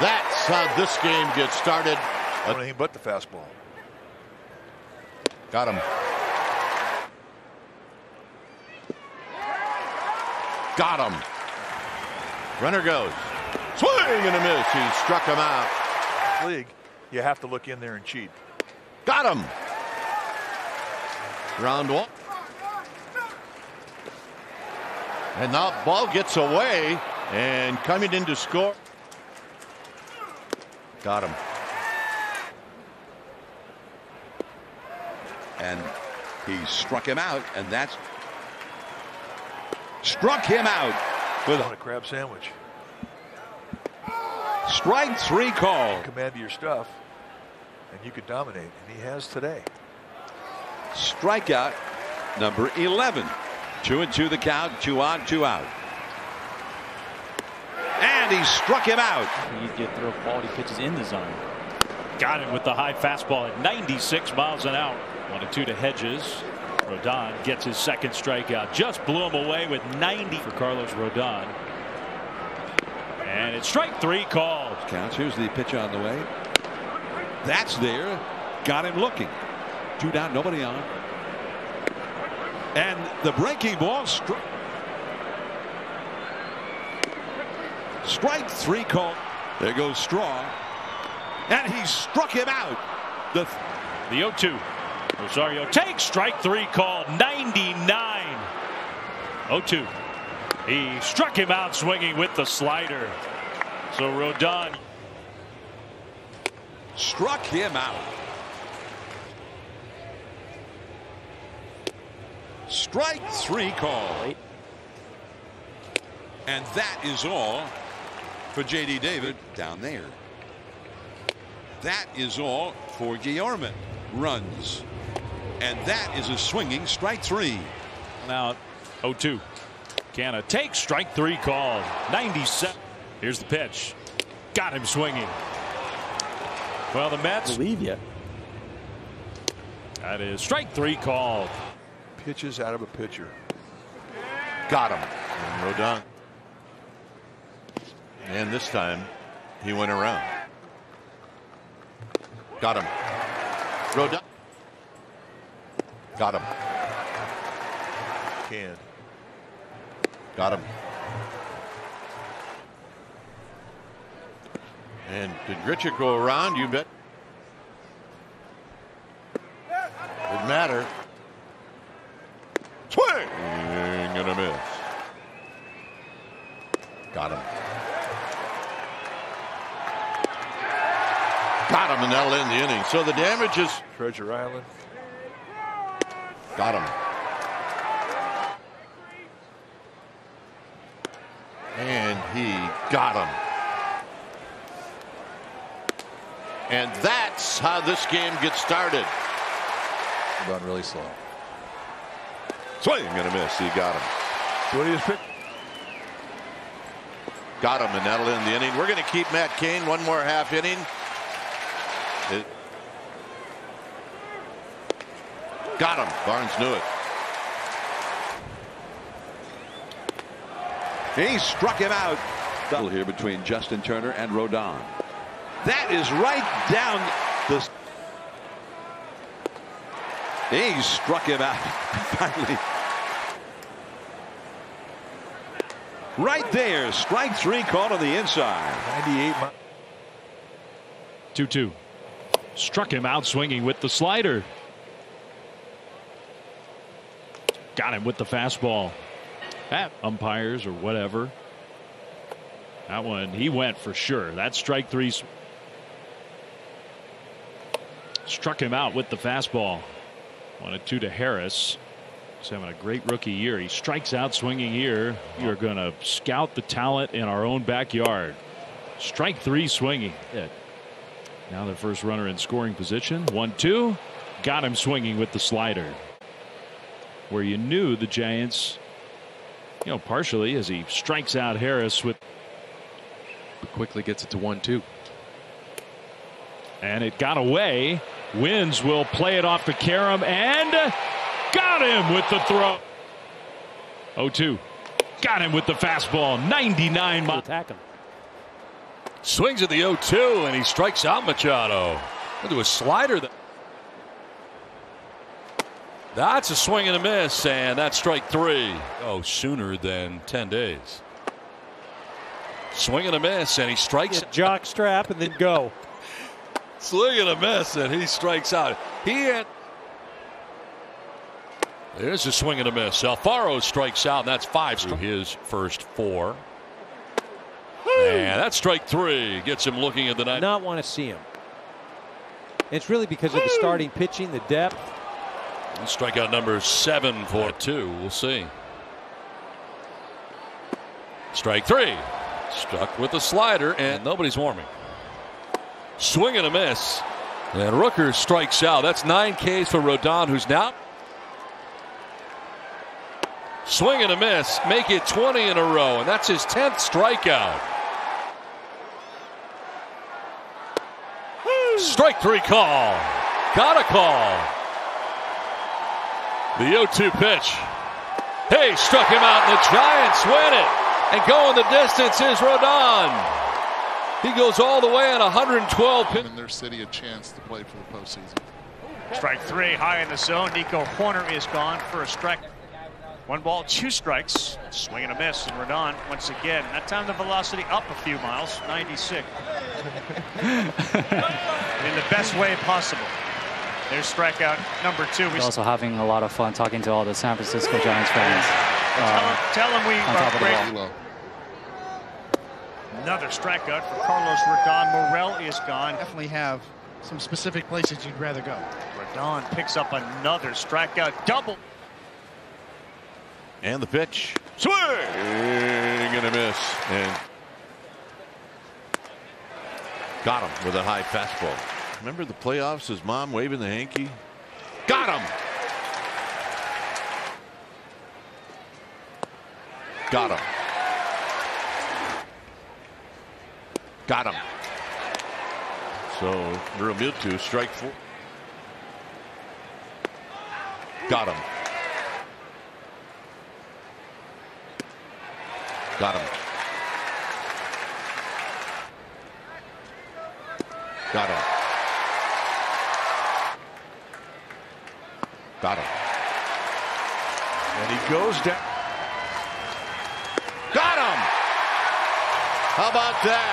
that's how this game gets started. Anything but the fastball. Got him. Got him. Runner goes. Swing and a miss. He struck him out. League, you have to look in there and cheat. Got him. Round one. And now ball gets away and coming in to score. Got him. And he struck him out, and that's struck him out with a crab sandwich. Strike three call. Command your stuff, and you could dominate, and he has today. Strikeout number 11. Two and two the count, two on, two out. And he struck him out. He'd get throw quality pitches in the zone. Got him with the high fastball at 96 miles an hour. One and two to Hedges. Rodon gets his second strikeout. Just blew him away with 90 for Carlos Rodon. And it's strike three called. Counts. Here's the pitch on the way. That's there. Got him looking. Two down, nobody on. And the breaking ball struck. Strike three call. There goes Straw. And he struck him out. The the 0 2. Rosario takes strike three called 99. 0 2. He struck him out swinging with the slider. So Rodon struck him out. Strike three call. And that is all for J.D. Davis down there. That is all for Guillorme. Runs. And that is a swinging strike three. Now 0 2. Canha takes strike three called. 97. Here's the pitch. Got him swinging. Well, the Mets. Believe you. That is strike three called. Pitches out of a pitcher. Got him. And Rodon. And this time he went around. Got him. Rodon. Got him. Can. Got him. And did Grichuk go around? You bet. Didn't matter. Swing and a miss. Got him. Got him, and that'll end the inning. So the damage is Treasure Island. Got him. And he got him. And that's how this game gets started. Run really slow. Swing and a miss. He got him. What do you pick? Got him, and that'll end the inning. We're going to keep Matt Kane one more half inning. It... Got him. Barnes knew it. He struck him out. Double here between Justin Turner and Rodon. That is right down the. He struck him out. Finally. Right there. Strike three called on the inside. 98. 2 2. Struck him out swinging with the slider. Got him with the fastball. At umpires or whatever. That one, he went for sure. That strike three struck him out with the fastball. One and two to Harris. He's having a great rookie year. He strikes out swinging here. You're going to scout the talent in our own backyard. Strike three swinging. Now the first runner in scoring position. One two. Got him swinging with the slider. Where you knew the Giants, you know, partially as he strikes out Harris with. But quickly gets it to one two. And it got away. Wins will play it off to Karam and got him with the throw. 0 2. Got him with the fastball. 99 miles. Attack him. Swings at the 0 2 and he strikes out Machado. Into a slider. That... That's a swing and a miss, and that's strike three. Oh, sooner than 10 days. Swing and a miss, and he strikes. Jock strap and then go. Swing and a miss, and he strikes out. He had. There's a swing and a miss. Alfaro strikes out, and that's five. Through his first four. And that's strike three. Gets him looking at the night. Not want to see him. It's really because of the starting pitching, the depth. Strikeout number seven for two. We'll see. Strike three. Struck with the slider, and nobody's warming. Swing and a miss. And Rooker strikes out. That's nine Ks for Rodon, who's now. Swing and a miss. Make it 20 in a row, and that's his 10th strikeout. Strike three call. Got a call. The 0 2 pitch. Hey, struck him out, and the Giants win it. And going the distance is Rodon. He goes all the way on 112 pitch. In their city, a chance to play for the postseason. Strike three, high in the zone. Nico Hoerner is gone for a strike. One ball, two strikes. Swing and a miss. And Rodon, once again, that time the velocity up a few miles, 96. in the best way possible. There's strikeout number two. We're also having a lot of fun talking to all the San Francisco Giants fans. Uh, tell, them we on top of the ball. Another strikeout for Carlos Rodon. Morel is gone. Definitely have some specific places you'd rather go. Rodon picks up another strikeout. Double. And the pitch. Swing and a miss. And got him with a high fastball. Remember the playoffs? His mom waving the hanky. Got him. Got him. Got him. So Realmuto strike four. Got him. Got him. Got him. Got him. And he goes down. Got him. How about that?